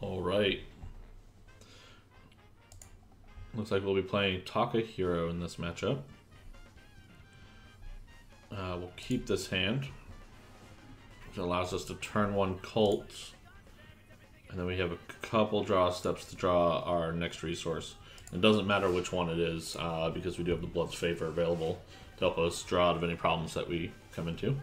All right. Looks like we'll be playing Takahiro in this matchup. Uh, we'll keep this hand, which allows us to turn one cult, and then we have a couple draw steps to draw our next resource. It doesn't matter which one it is, uh, because we do have the Blood's Favor available to help us draw out of any problems that we come into.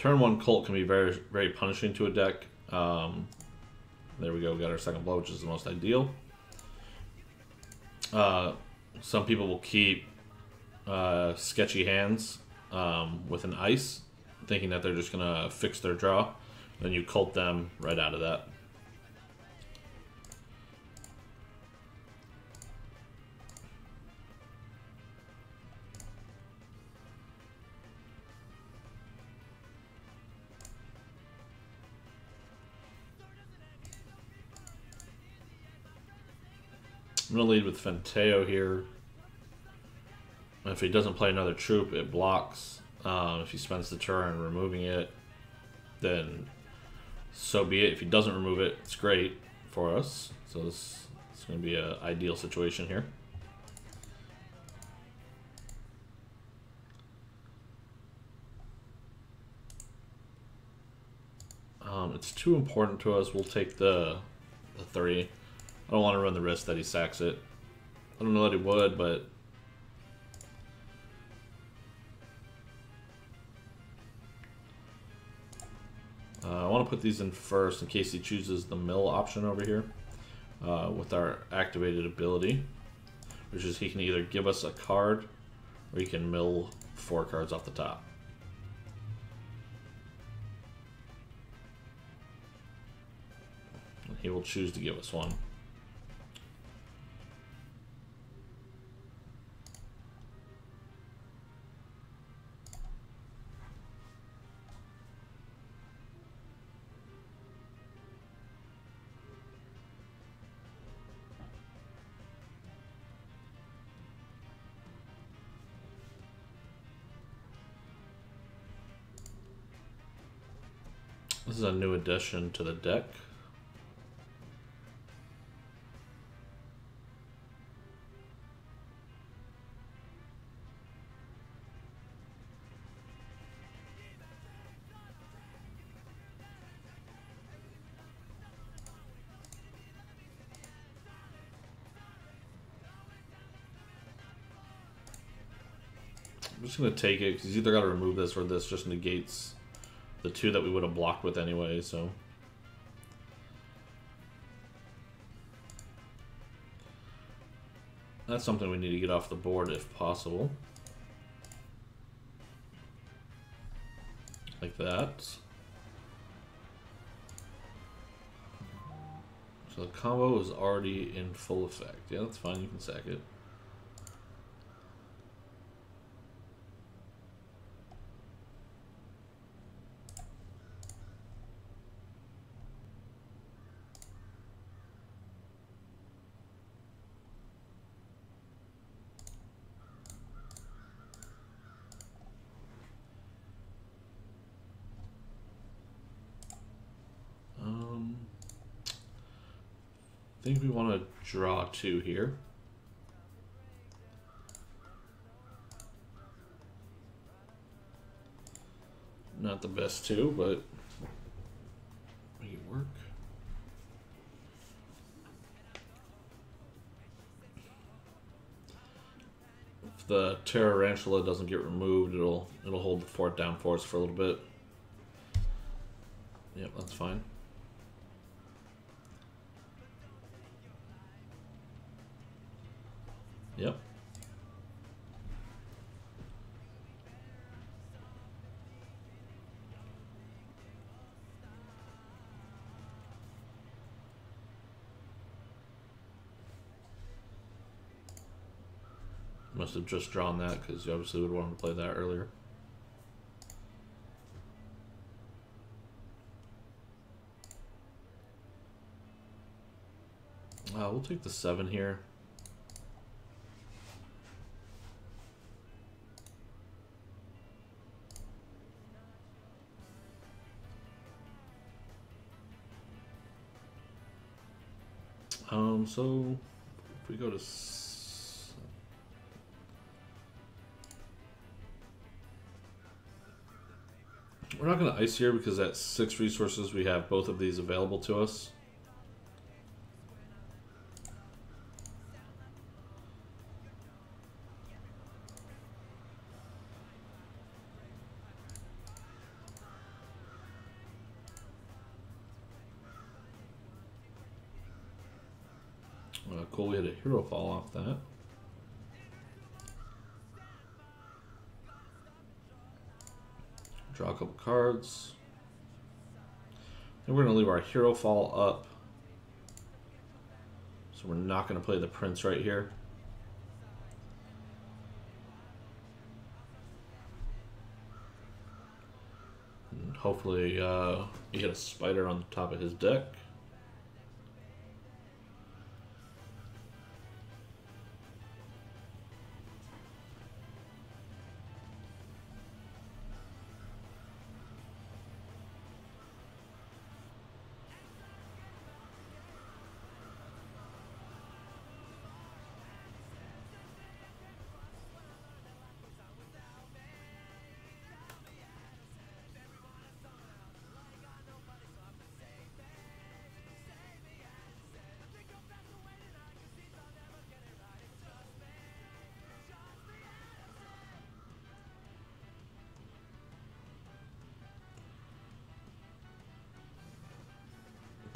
Turn one cult can be very very punishing to a deck. Um, there we go, we got our second blow, which is the most ideal. Uh, some people will keep uh, sketchy hands um, with an ice, thinking that they're just gonna fix their draw. Then you cult them right out of that. I'm going to lead with Fenteo here. If he doesn't play another troop, it blocks. Um, if he spends the turn removing it, then so be it. If he doesn't remove it, it's great for us. So this, is going to be an ideal situation here. Um, it's too important to us. We'll take the the three. I don't want to run the risk that he sacks it. I don't know that he would, but... Uh, I want to put these in first in case he chooses the mill option over here uh, with our activated ability, which is he can either give us a card or he can mill four cards off the top. he will choose to give us one. This is a new addition to the deck. I'm just gonna take it because he's either got to remove this or this just negates the two that we would have blocked with anyway, so. That's something we need to get off the board if possible. Like that. So the combo is already in full effect. Yeah, that's fine, you can sack it. I think we want to draw two here. Not the best two, but make it work. If the Tarantula doesn't get removed, it'll it'll hold the fort down for us for a little bit. Yep, that's fine. Must have just drawn that because you obviously would want to play that earlier. Uh, we'll take the 7 here. Um, so if we go to we're not going to ice here because at six resources we have both of these available to us. Uh, cool, we had a hero fall off that. Draw a couple cards. And we're going to leave our hero fall up. So we're not going to play the prince right here. And hopefully uh, he hit a spider on the top of his deck.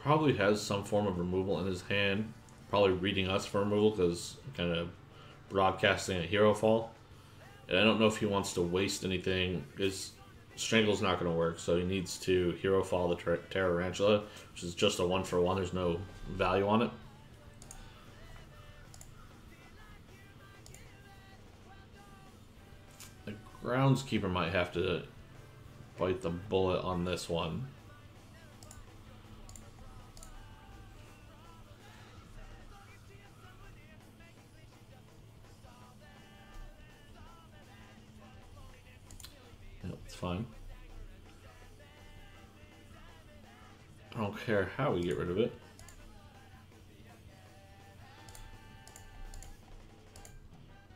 Probably has some form of removal in his hand. Probably reading us for removal because kind of broadcasting a hero fall. And I don't know if he wants to waste anything. His Strangle's not going to work, so he needs to hero fall the ter- Tarantula, which is just a one for one. There's no value on it. The groundskeeper might have to bite the bullet on this one. Fine. I don't care how we get rid of it.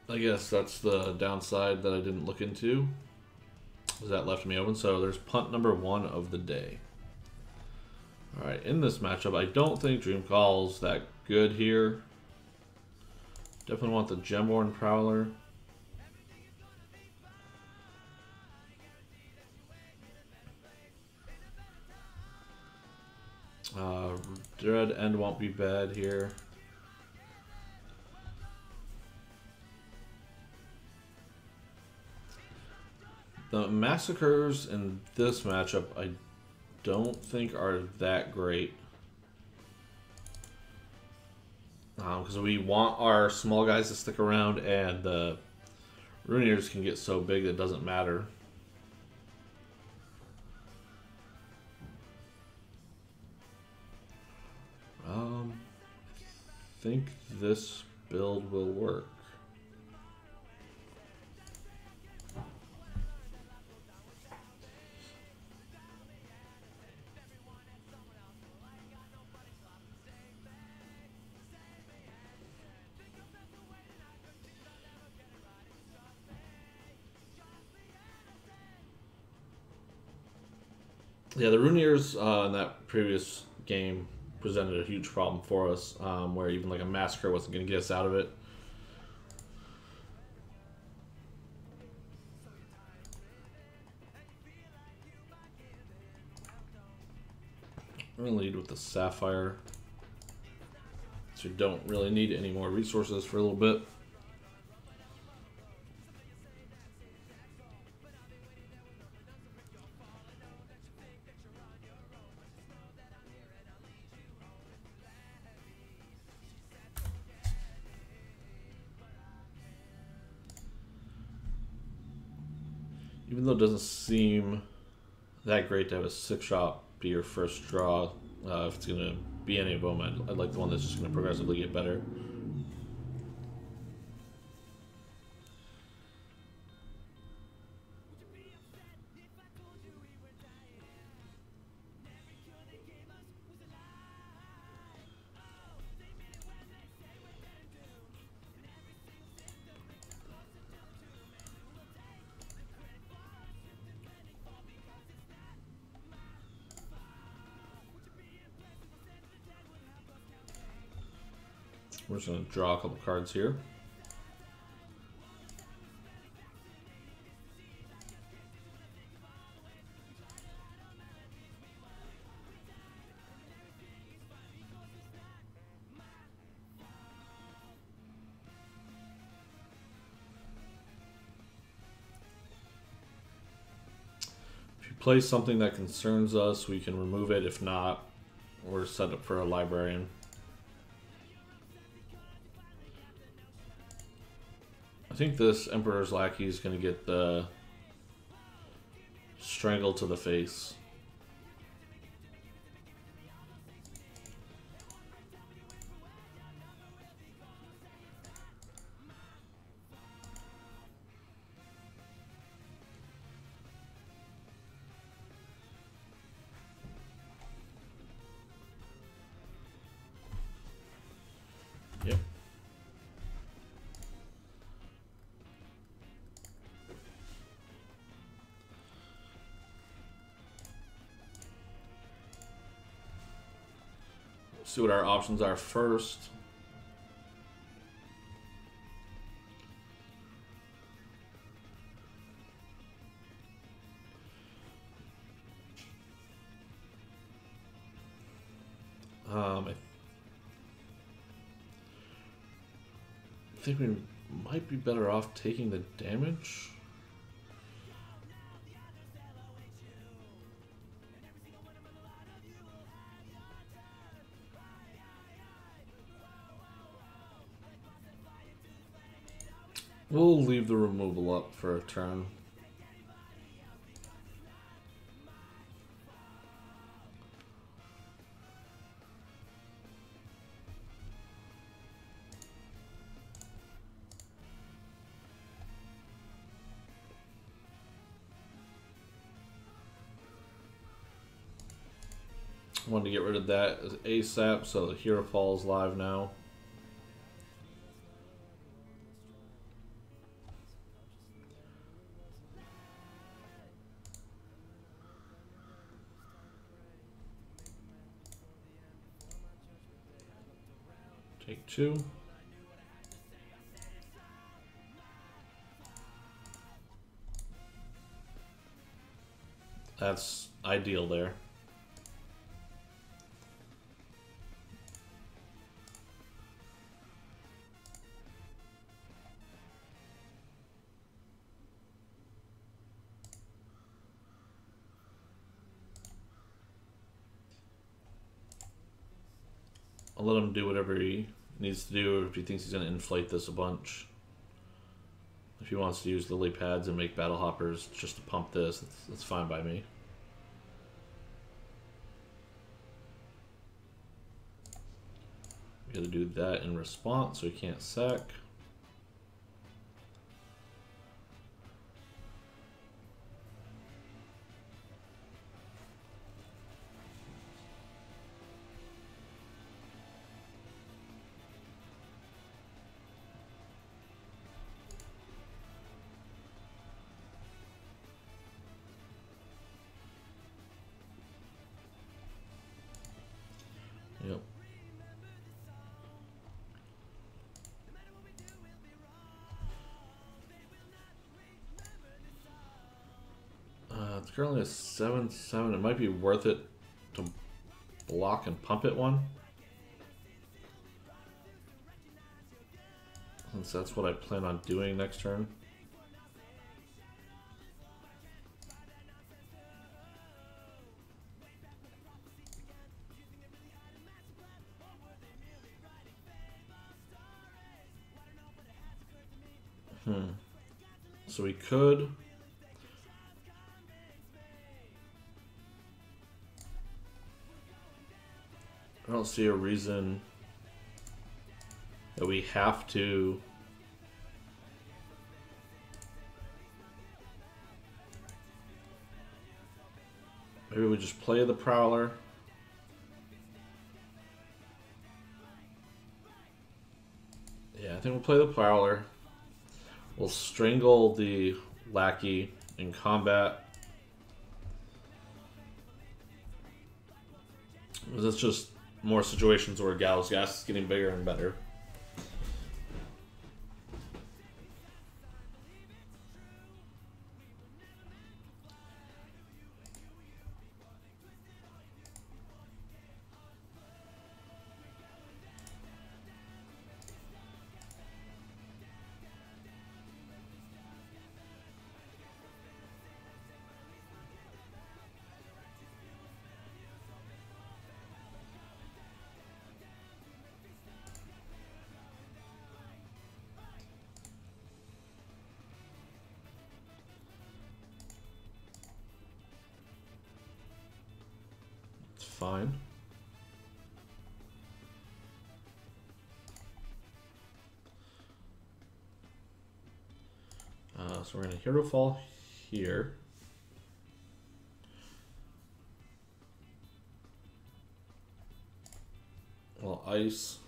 I guess that's the downside that I didn't look into. Is that left me open? So there's punt number one of the day. Alright, in this matchup, I don't think Dream Call's that good here. Definitely want the Gemborn Prowler. Dread End won't be bad here. The massacres in this matchup, I don't think are that great. Because um, we want our small guys to stick around, and the Runeers can get so big that it doesn't matter. Um, I think this build will work. Yeah, the Runeers uh, in that previous game presented a huge problem for us, um, where even like a massacre wasn't going to get us out of it. I'm going to lead with the Sapphire. So you don't really need any more resources for a little bit. Even though it doesn't seem that great to have a six shot be your first draw, uh, if it's going to be any of them, I'd, I'd like the one that's just going to progressively get better. We're just going to draw a couple cards here. If you play something that concerns us, we can remove it. If not, we're set up for a librarian. Think this Emperor's Lackey is going to get the strangle to the face. See what our options are first. Um, I think we might be better off taking the damage. We'll leave the removal up for a turn. wanted to get rid of that ASAP, so the hero falls live now. Two. That's ideal there. I'll let him do whatever he needs to do if he thinks he's going to inflate this a bunch. If he wants to use lily pads and make battle hoppers just to pump this, that's, that's fine by me. We gotta do that in response, so he can't sack. Currently a 7-7. It might be worth it to block and pump it one. Since that's what I plan on doing next turn. Hmm. So we could I don't see a reason that we have to Maybe we just play the Prowler. Yeah, I think we'll play the Prowler. We'll strangle the Lackey in combat. That's just more situations where Gal's Ghost is getting bigger and better. Fine. Uh, so we're going to Hero Fall here. Well, Ice,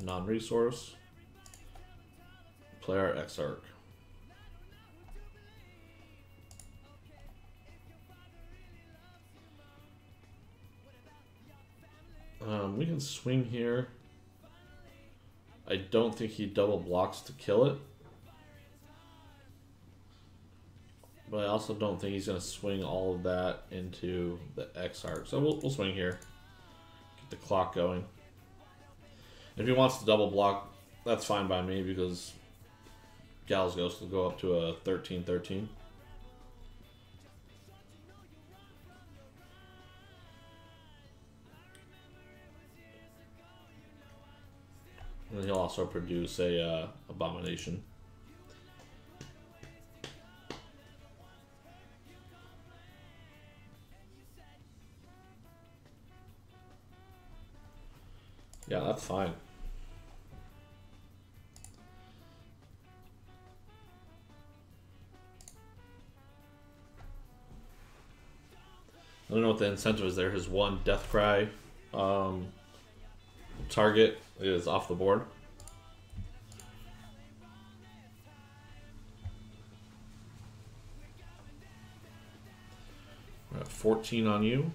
non-resource, player Exarch. Um, we can swing here. I don't think he double blocks to kill it. But I also don't think he's going to swing all of that into the Exarch. So we'll, we'll swing here. Get the clock going. If he wants to double block, that's fine by me because Gal's Ghost will go up to a 13-13. Also produce a uh, abomination. Yeah, that's fine. I don't know what the incentive is there. His one death cry um, target is off the board. 14 on you.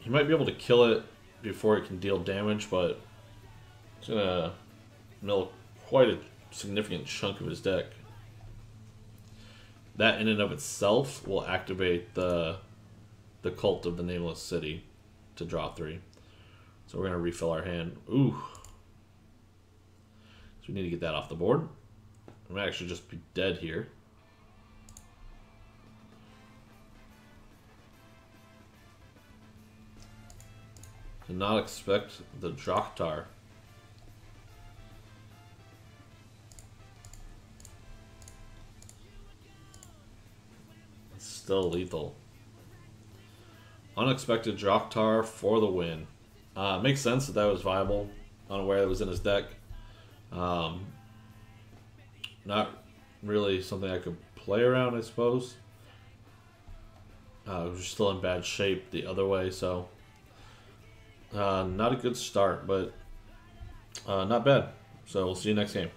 He might be able to kill it before it can deal damage, but it's gonna mill quite a significant chunk of his deck that in and of itself will activate the the cult of the nameless city to draw three. So we're gonna refill our hand. Ooh. So we need to get that off the board. I might actually just be dead here. Did not expect the Draktar. It's still lethal. Unexpected Draktar for the win. Uh, makes sense that that was viable. Unaware that was in his deck. Um, not really something I could play around, I suppose. Uh, was still in bad shape the other way, so uh, not a good start, but uh, not bad. So we'll see you next game.